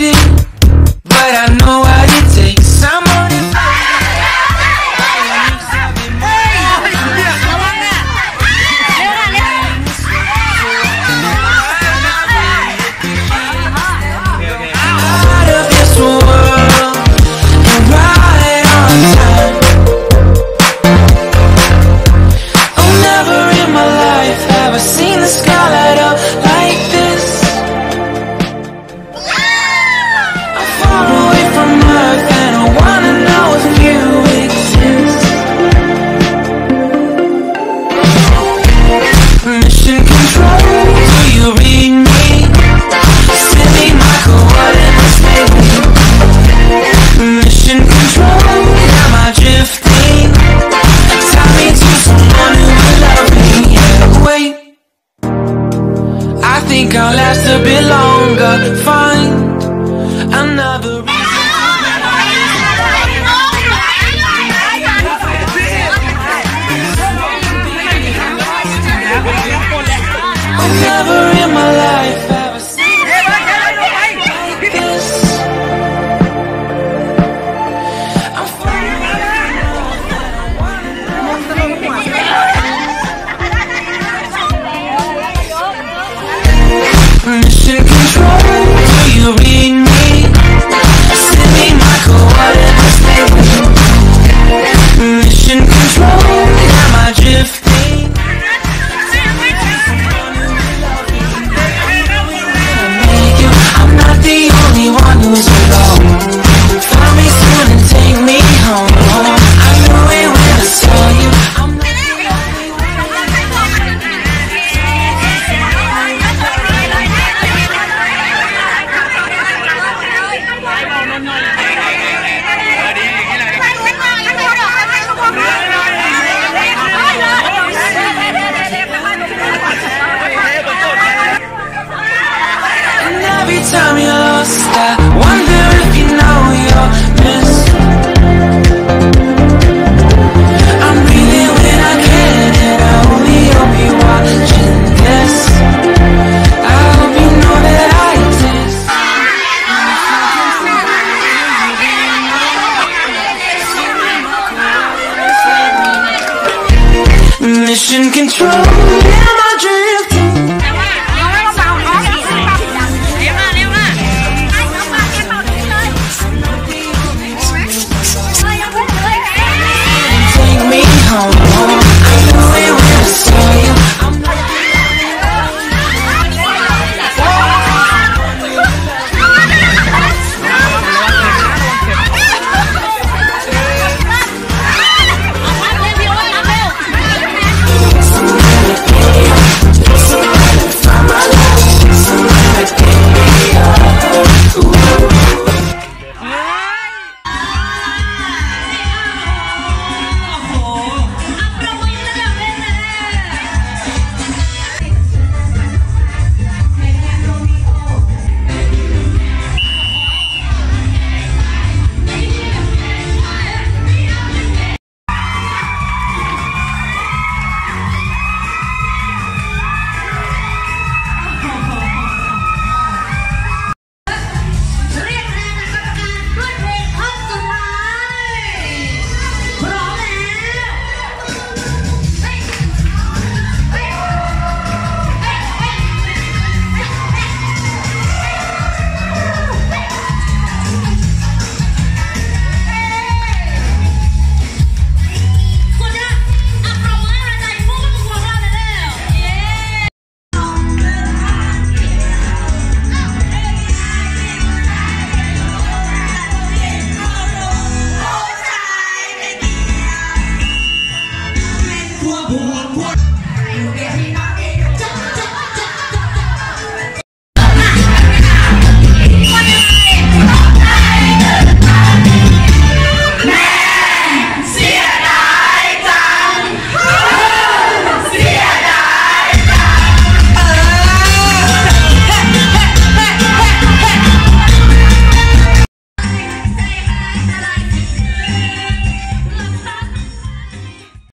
it. think I'll last a bit longer. Find Losing control, am I drifting?